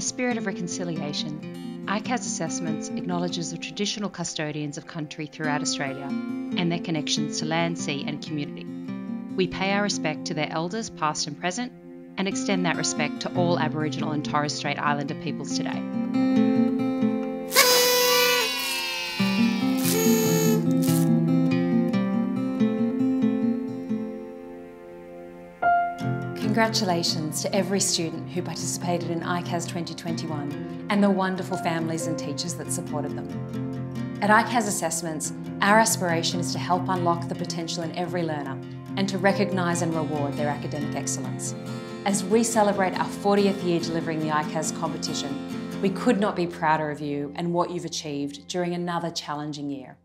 a spirit of reconciliation, ICAS Assessments acknowledges the traditional custodians of country throughout Australia and their connections to land, sea, and community. We pay our respect to their elders, past and present, and extend that respect to all Aboriginal and Torres Strait Islander peoples today. Congratulations to every student who participated in ICAS 2021 and the wonderful families and teachers that supported them. At ICAS Assessments, our aspiration is to help unlock the potential in every learner and to recognise and reward their academic excellence. As we celebrate our 40th year delivering the ICAS competition, we could not be prouder of you and what you've achieved during another challenging year.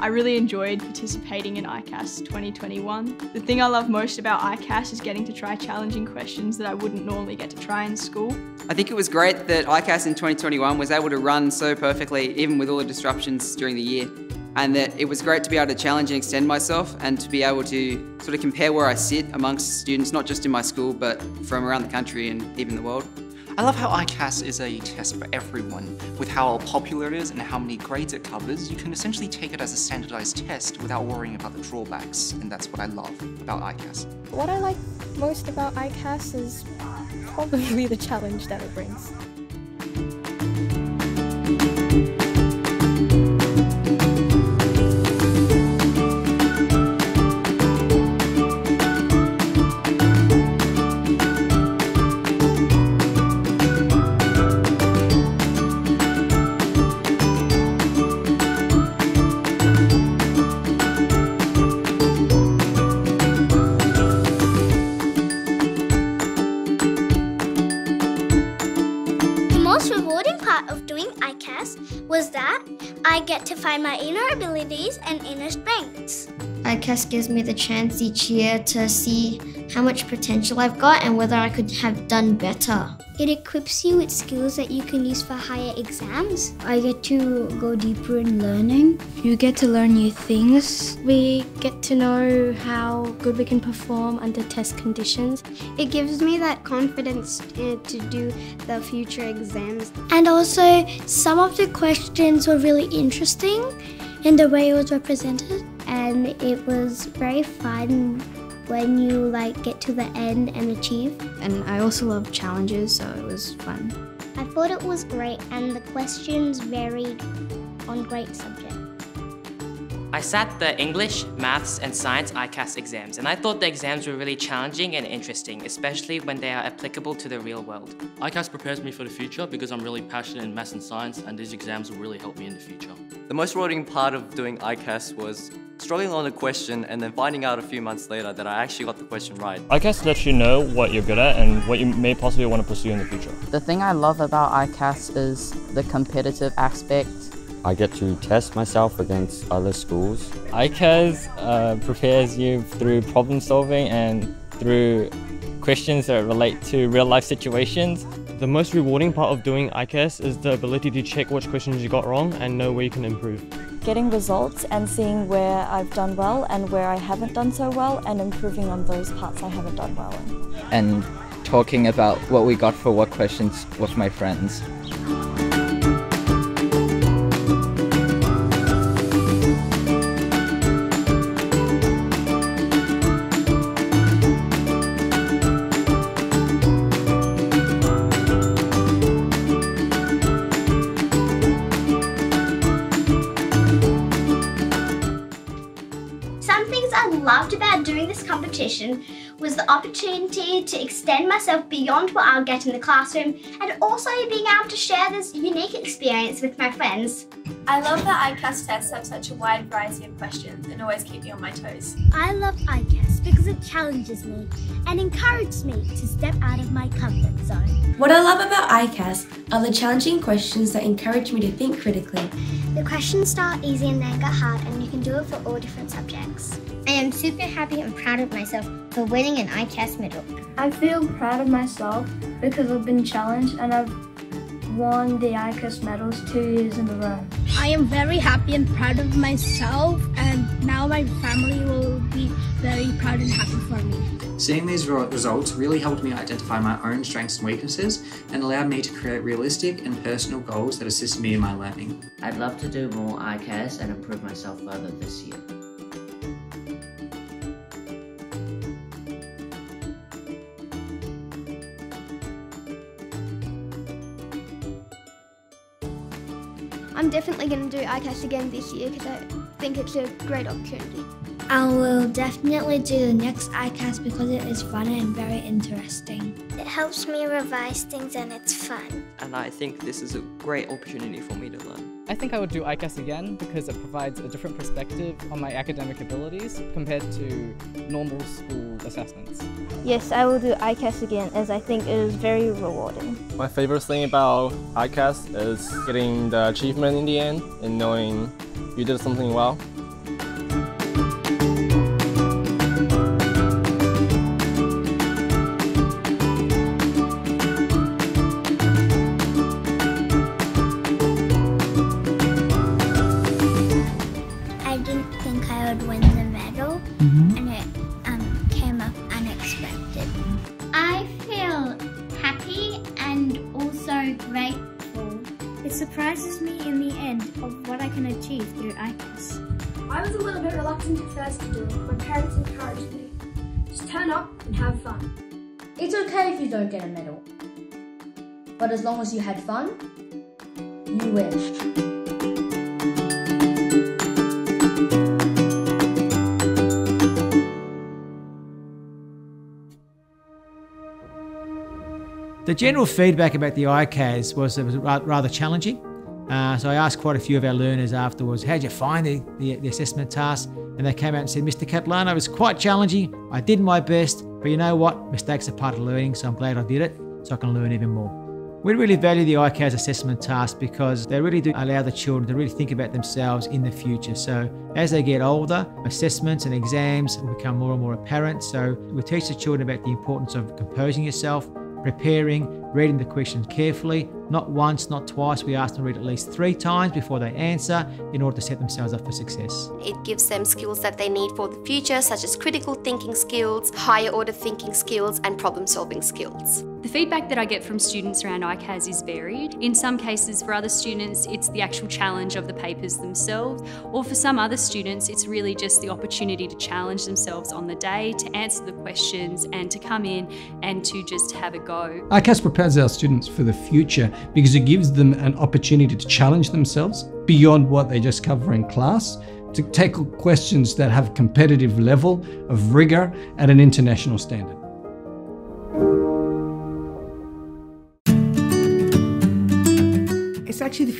I really enjoyed participating in ICAS 2021. The thing I love most about ICAS is getting to try challenging questions that I wouldn't normally get to try in school. I think it was great that ICAS in 2021 was able to run so perfectly, even with all the disruptions during the year. And that it was great to be able to challenge and extend myself and to be able to sort of compare where I sit amongst students, not just in my school, but from around the country and even the world. I love how ICAS is a test for everyone. With how popular it is and how many grades it covers, you can essentially take it as a standardized test without worrying about the drawbacks, and that's what I love about ICAS. What I like most about ICAS is probably the challenge that it brings. Was that I get to find my inner abilities and inner strengths. ICAS gives me the chance each year to see how much potential I've got and whether I could have done better. It equips you with skills that you can use for higher exams. I get to go deeper in learning. You get to learn new things. We get to know how good we can perform under test conditions. It gives me that confidence eh, to do the future exams. And also, some of the questions were really interesting in the way it was represented. And it was very fun when you like get to the end and achieve. And I also love challenges, so it was fun. I thought it was great and the questions varied on great subjects. I sat the English, Maths and Science ICAS exams and I thought the exams were really challenging and interesting, especially when they are applicable to the real world. ICAS prepares me for the future because I'm really passionate in maths and science and these exams will really help me in the future. The most rewarding part of doing ICAS was struggling on a question and then finding out a few months later that I actually got the question right. ICAS lets you know what you're good at and what you may possibly want to pursue in the future. The thing I love about ICAS is the competitive aspect I get to test myself against other schools. ICAS uh, prepares you through problem solving and through questions that relate to real life situations. The most rewarding part of doing ICAS is the ability to check which questions you got wrong and know where you can improve. Getting results and seeing where I've done well and where I haven't done so well and improving on those parts I haven't done well in. And talking about what we got for what questions with my friends. Competition was the opportunity to extend myself beyond what I'll get in the classroom and also being able to share this unique experience with my friends. I love that ICAS tests have such a wide variety of questions and always keep me on my toes. I love ICAS because it challenges me and encourages me to step out of my comfort zone. What I love about ICAS are the challenging questions that encourage me to think critically. The questions start easy and then get hard and you can do it for all different subjects. I am super happy and proud of myself for winning an ICAS medal. I feel proud of myself because I've been challenged and I've won the ICAS medals two years in a row. I am very happy and proud of myself and now my family will be very proud and happy for me. Seeing these results really helped me identify my own strengths and weaknesses and allowed me to create realistic and personal goals that assist me in my learning. I'd love to do more ICAS and improve myself further this year. I'm definitely going to do ICAST again this year because I think it's a great opportunity. I will definitely do the next ICAST because it is fun and very interesting. It helps me revise things and it's fun. And I think this is a great opportunity for me to learn. I think I would do ICAS again because it provides a different perspective on my academic abilities compared to normal school assessments. Yes, I will do ICAS again as I think it is very rewarding. My favorite thing about ICAS is getting the achievement in the end and knowing you did something well. Didn't think I would win the medal Mhm. and it um, came up unexpected. I feel happy and also grateful. It surprises me in the end of what I can achieve through ICAS. I was a little bit reluctant at first to do it. My parents encouraged me. Just turn up and have fun. It's okay if you don't get a medal. But as long as you had fun, you win. The general feedback about the ICAS was it was rather challenging. Uh, so I asked quite a few of our learners afterwards, how'd you find the, the, the assessment task? And they came out and said, Mr. Catalano, it was quite challenging. I did my best, but you know what? Mistakes are part of learning, so I'm glad I did it so I can learn even more. We really value the ICAS assessment task because they really do allow the children to really think about themselves in the future. So as they get older, assessments and exams will become more and more apparent. So we teach the children about the importance of composing yourself, preparing, reading the questions carefully, not once, not twice. We ask them to read at least three times before they answer in order to set themselves up for success. It gives them skills that they need for the future, such as critical thinking skills, higher order thinking skills, and problem solving skills. The feedback that I get from students around ICAS is varied. In some cases, for other students, it's the actual challenge of the papers themselves, or for some other students, it's really just the opportunity to challenge themselves on the day, to answer the questions, and to come in and to just have a go. ICAS prepares our students for the future because it gives them an opportunity to challenge themselves beyond what they just cover in class, to tackle questions that have a competitive level of rigor at an international standard.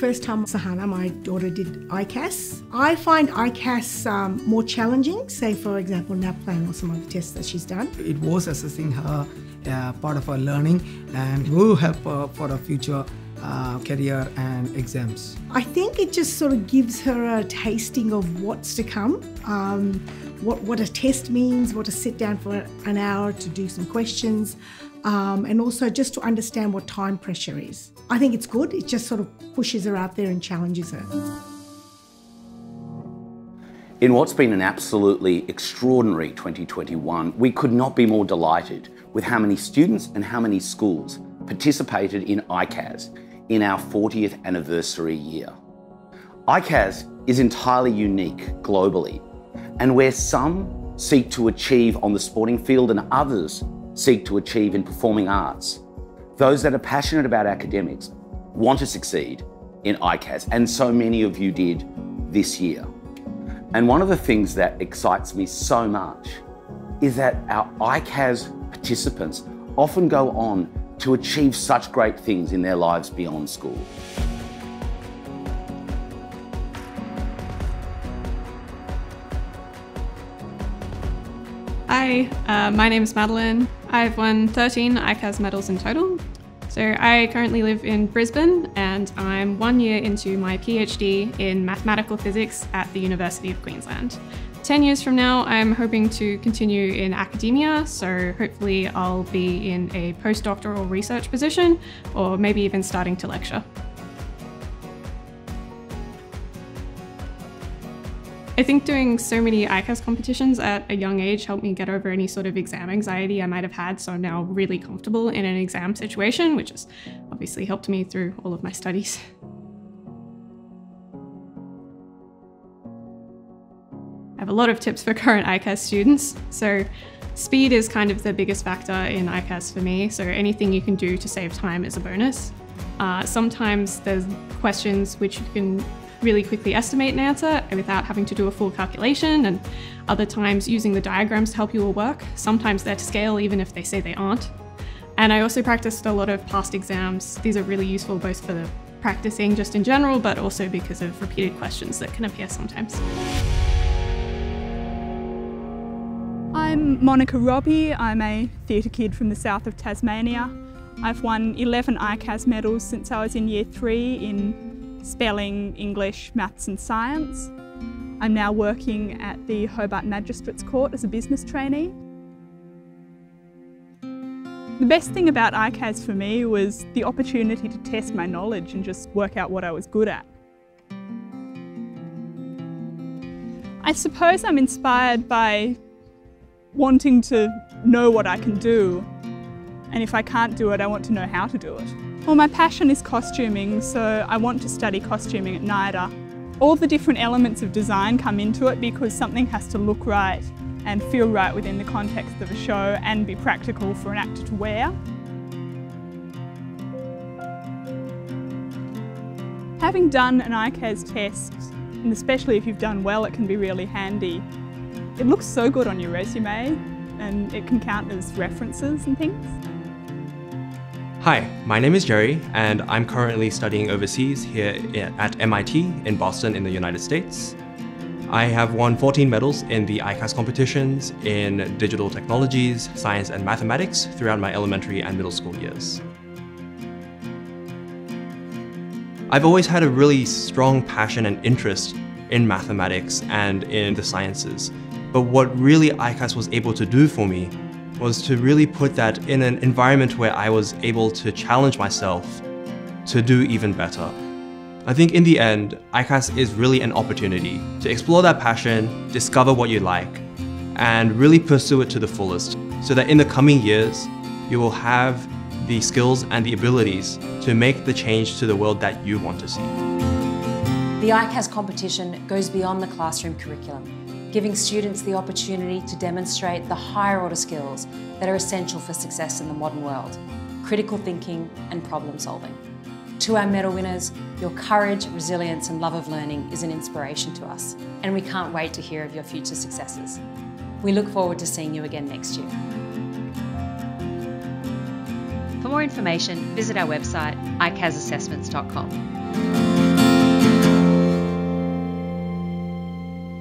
First time Sahana, my daughter, did ICAS. I find ICAS um, more challenging, say, for example, NAPLAN or some of the tests that she's done. It was assessing her uh, part of her learning and will help her for her future uh, career and exams. I think it just sort of gives her a tasting of what's to come, um, what, what a test means, what to sit down for an hour to do some questions, um, and also just to understand what time pressure is. I think it's good. It just sort of pushes her out there and challenges her. In what's been an absolutely extraordinary 2021, we could not be more delighted with how many students and how many schools participated in ICAS in our 40th anniversary year. ICAS is entirely unique globally, and where some seek to achieve on the sporting field and others seek to achieve in performing arts, those that are passionate about academics want to succeed in ICAS, and so many of you did this year. And one of the things that excites me so much is that our ICAS participants often go on to achieve such great things in their lives beyond school. Hi, uh, my name is Madeline. I've won 13 ICAS medals in total. So I currently live in Brisbane and I'm one year into my PhD in mathematical physics at the University of Queensland. 10 years from now, I'm hoping to continue in academia, so hopefully I'll be in a postdoctoral research position or maybe even starting to lecture. I think doing so many ICAS competitions at a young age helped me get over any sort of exam anxiety I might have had, so I'm now really comfortable in an exam situation, which has obviously helped me through all of my studies. I have a lot of tips for current ICAS students. So speed is kind of the biggest factor in ICAS for me, so anything you can do to save time is a bonus. Uh, sometimes there's questions which you can really quickly estimate an answer without having to do a full calculation, and other times using the diagrams to help you will work. Sometimes they're to scale even if they say they aren't. And I also practiced a lot of past exams. These are really useful both for practicing just in general, but also because of repeated questions that can appear sometimes. I'm Monica Robbie. I'm a theatre kid from the south of Tasmania. I've won 11 ICAS medals since I was in year three in spelling, English, maths and science. I'm now working at the Hobart Magistrates Court as a business trainee. The best thing about ICAS for me was the opportunity to test my knowledge and just work out what I was good at. I suppose I'm inspired by wanting to know what I can do. And if I can't do it, I want to know how to do it. Well, my passion is costuming, so I want to study costuming at NIDA. Uh, all the different elements of design come into it because something has to look right and feel right within the context of a show and be practical for an actor to wear. Having done an ICAS test, and especially if you've done well, it can be really handy. It looks so good on your resume and it can count as references and things. Hi, my name is Jerry and I'm currently studying overseas here at MIT in Boston in the United States. I have won 14 medals in the ICAS competitions in digital technologies, science and mathematics throughout my elementary and middle school years. I've always had a really strong passion and interest in mathematics and in the sciences. But what really ICAS was able to do for me was to really put that in an environment where I was able to challenge myself to do even better. I think in the end, ICAS is really an opportunity to explore that passion, discover what you like, and really pursue it to the fullest so that in the coming years, you will have the skills and the abilities to make the change to the world that you want to see. The ICAS competition goes beyond the classroom curriculum giving students the opportunity to demonstrate the higher order skills that are essential for success in the modern world, critical thinking and problem solving. To our medal winners, your courage, resilience and love of learning is an inspiration to us, and we can't wait to hear of your future successes. We look forward to seeing you again next year. For more information, visit our website, icasassessments.com.